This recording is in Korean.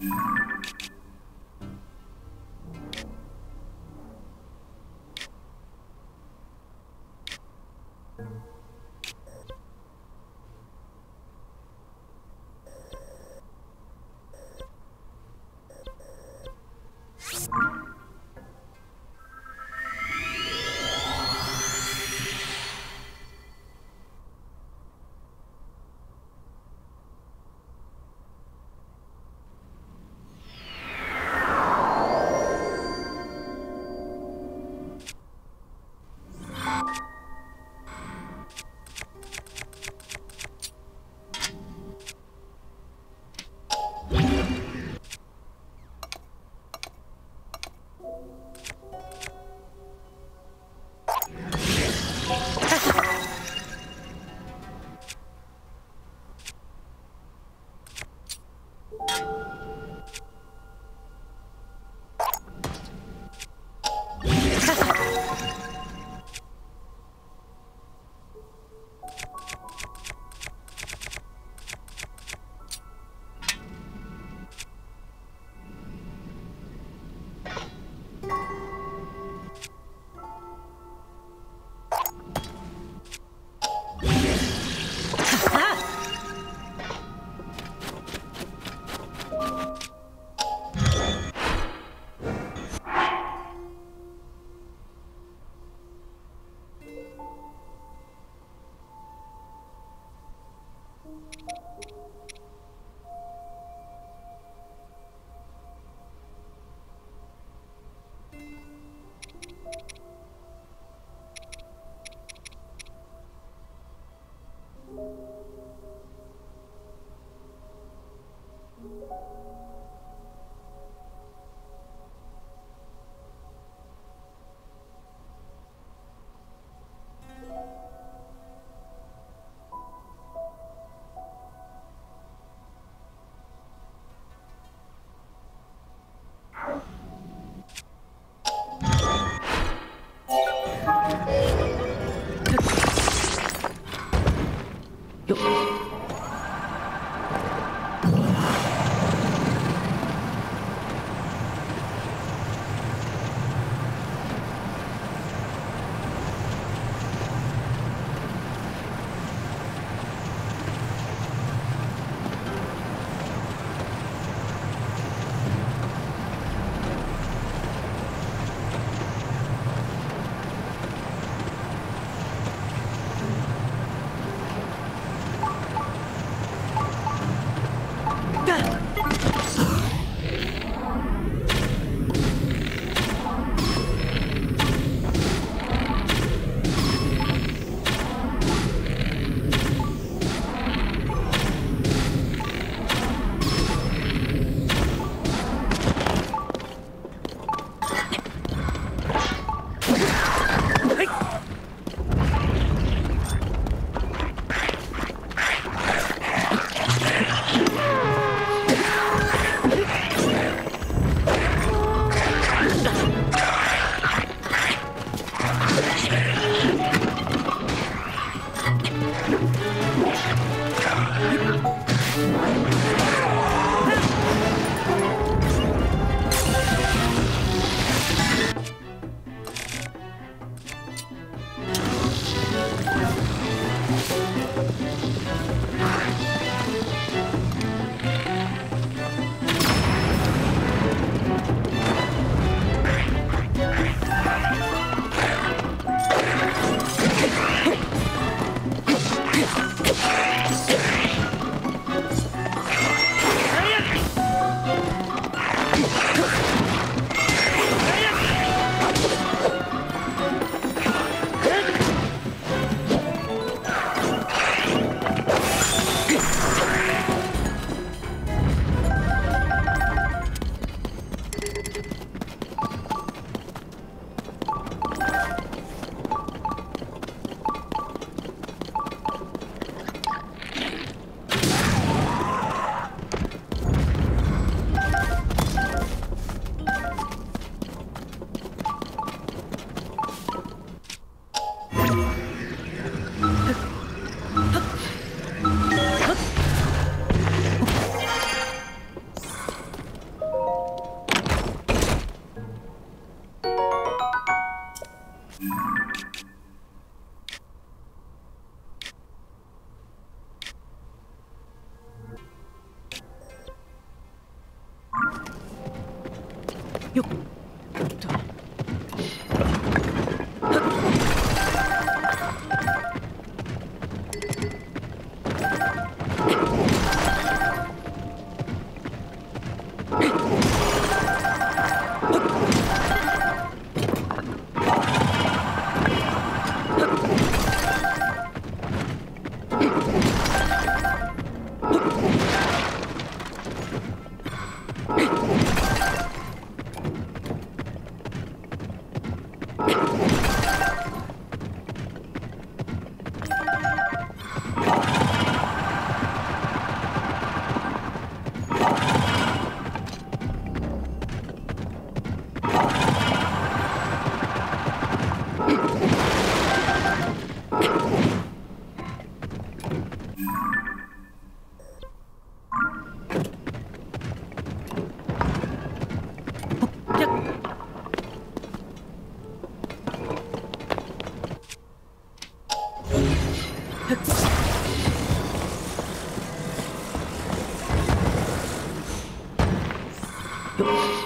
Yeah. Ja. Hey! あ! Oh.